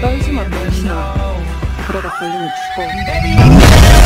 떨지마 병신아 그러다 걸리면 죽어.